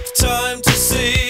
take time to see.